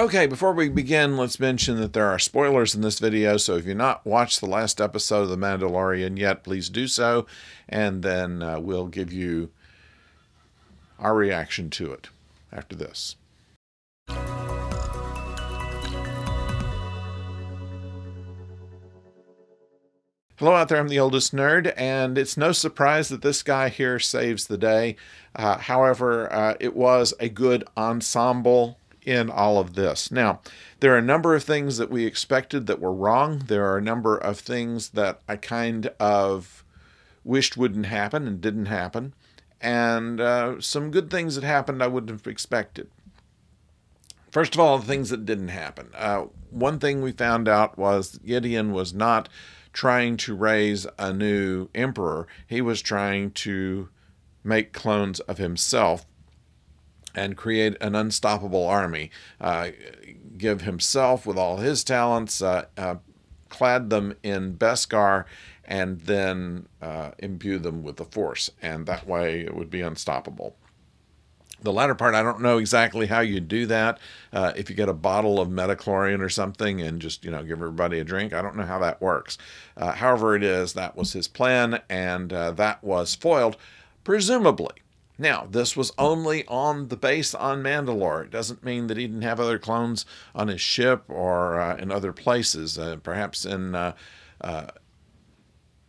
Okay, before we begin, let's mention that there are spoilers in this video, so if you've not watched the last episode of The Mandalorian yet, please do so, and then uh, we'll give you our reaction to it after this. Hello out there, I'm the oldest nerd, and it's no surprise that this guy here saves the day. Uh, however, uh, it was a good ensemble in all of this. Now, there are a number of things that we expected that were wrong. There are a number of things that I kind of wished wouldn't happen and didn't happen. And uh, some good things that happened I wouldn't have expected. First of all, the things that didn't happen. Uh, one thing we found out was Gideon was not trying to raise a new emperor, he was trying to make clones of himself and create an unstoppable army. Uh, give himself, with all his talents, uh, uh, clad them in Beskar, and then uh, imbue them with the Force. And that way it would be unstoppable. The latter part, I don't know exactly how you do that. Uh, if you get a bottle of midi-chlorian or something and just, you know, give everybody a drink, I don't know how that works. Uh, however it is, that was his plan, and that was foiled, presumably. Now, this was only on the base on Mandalore. It doesn't mean that he didn't have other clones on his ship or uh, in other places, uh, perhaps in uh,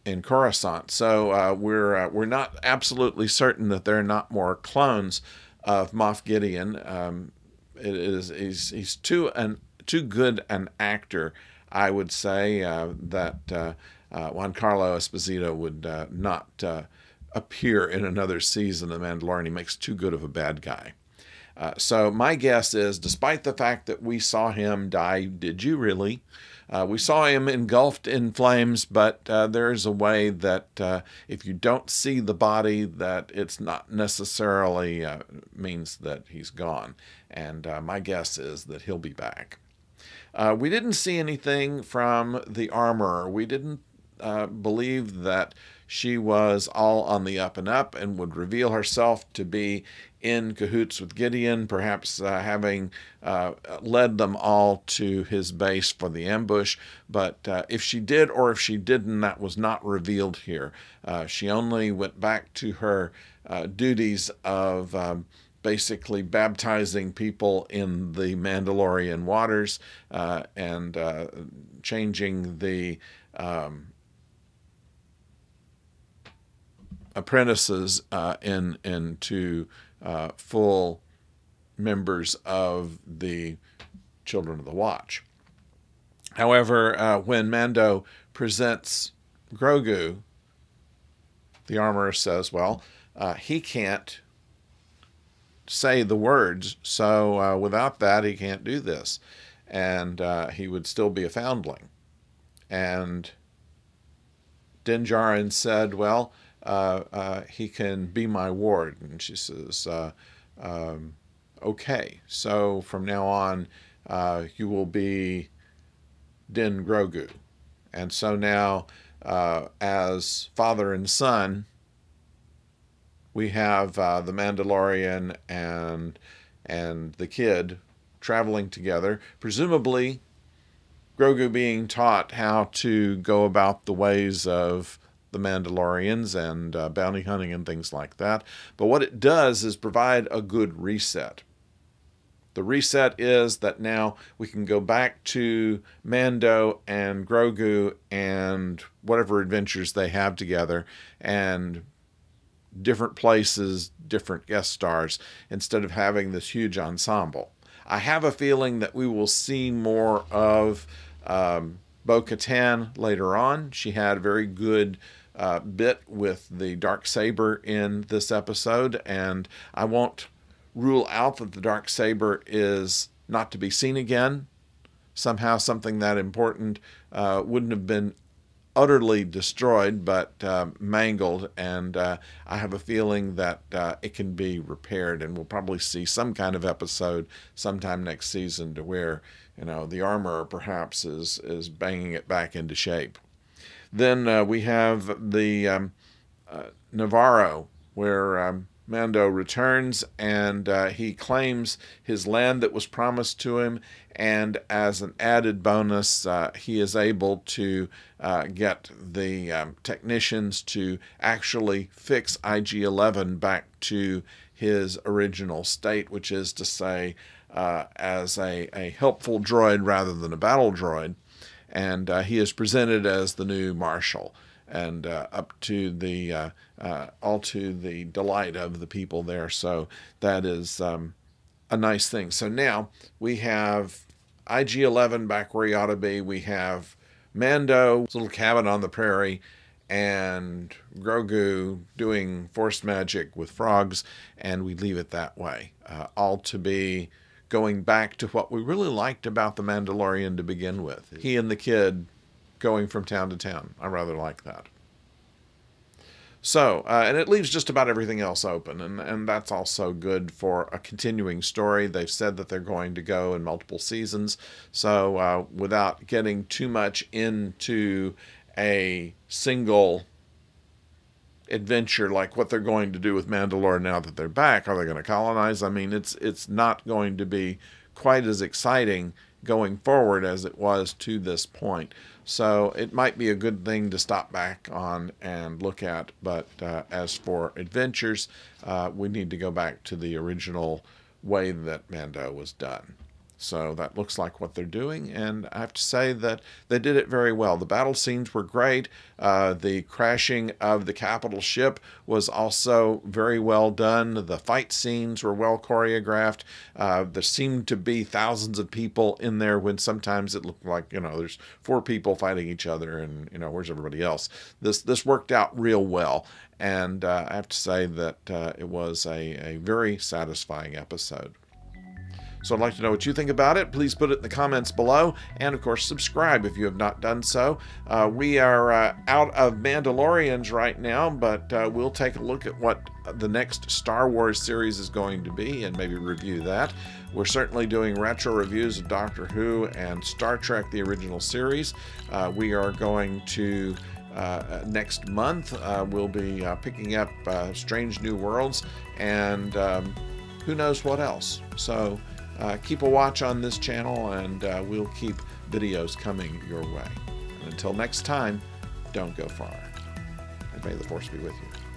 in Coruscant. So we're we're not absolutely certain that there are not more clones of Moff Gideon. Um, it is he's he's too an too good an actor, I would say, uh, that uh, uh, Giancarlo Esposito would uh, not uh, appear in another season of The Mandalorian. He makes too good of a bad guy. Uh, so my guess is, despite the fact that we saw him die, did you really? Uh, we saw him engulfed in flames, but uh, there is a way that uh, if you don't see the body, that it's not necessarily uh, means that he's gone. And uh, my guess is that he'll be back. We didn't see anything from the armorer. We didn't believe that she was all on the up and up and would reveal herself to be in cahoots with Gideon, perhaps uh, having uh, led them all to his base for the ambush. But uh, if she did or if she didn't, that was not revealed here. Uh, she only went back to her uh, duties of. Um, basically baptizing people in the Mandalorian waters uh, and changing the um, apprentices uh, in into uh, full members of the Children of the Watch. However, uh, when Mando presents Grogu, the armorer says, "Well, uh, he can't say the words, so uh, without that, he can't do this, and uh, he would still be a foundling." And Din Djarin said, "Well." Uh, uh, he can be my ward. And she says, uh, um, okay, so from now on, you will be Din Grogu. And so now, uh, as father and son, we have uh, the Mandalorian and and the kid traveling together, presumably Grogu being taught how to go about the ways of the Mandalorians and uh, bounty hunting and things like that. But what it does is provide a good reset. The reset is that now we can go back to Mando and Grogu and whatever adventures they have together and different places, different guest stars, instead of having this huge ensemble. I have a feeling that we will see more of um, Bo Katan later on. She had very good uh, bit with the dark saber in this episode, and I won't rule out that the dark saber is not to be seen again. Somehow, something that important uh, wouldn't have been utterly destroyed, but uh, mangled, and uh, I have a feeling that uh, it can be repaired, and we'll probably see some kind of episode sometime next season to where you know the armor perhaps is is banging it back into shape. Then uh, we have the um, uh, Nevarro, where um, Mando returns and uh, he claims his land that was promised to him. And as an added bonus, uh, he is able to uh, get the um, technicians to actually fix IG 11 back to his original state, which is to say, uh, as a, a helpful droid rather than a battle droid. And uh, he is presented as the new marshal and uh, up to the uh, uh, all to the delight of the people there. So that is um, a nice thing. So now we have IG-11 back where he ought to be. We have Mando, little cabin on the prairie, and Grogu doing force magic with frogs, and we leave it that way. Uh, all to be going back to what we really liked about the Mandalorian to begin with. He and the kid going from town to town. I rather like that. So, uh, and it leaves just about everything else open, and, and that's also good for a continuing story. They've said that they're going to go in multiple seasons, so uh, without getting too much into a single adventure like what they're going to do with Mandalore now that they're back, are they going to colonize? I mean, it's it's not going to be quite as exciting going forward as it was to this point. So it might be a good thing to stop back on and look at. But uh, as for adventures, uh, we need to go back to the original way that Mando was done. So that looks like what they're doing, and I have to say that they did it very well. The battle scenes were great. Uh, the crashing of the capital ship was also very well done. The fight scenes were well choreographed. Uh, there seemed to be thousands of people in there when sometimes it looked like you know there's four people fighting each other, and you know where's everybody else. This this worked out real well, and uh, I have to say that uh, it was a, a very satisfying episode. So I'd like to know what you think about it. Please put it in the comments below. And of course, subscribe if you have not done so. Uh, we are uh, out of Mandalorians right now, but uh, we'll take a look at what the next Star Wars series is going to be and maybe review that. We're certainly doing retro reviews of Doctor Who and Star Trek, the original series. Uh, we are going to uh, next month. Uh, we'll be uh, picking up uh, Strange New Worlds and um, who knows what else. So uh, keep a watch on this channel and uh, we'll keep videos coming your way. And until next time, don't go far. And may the force be with you.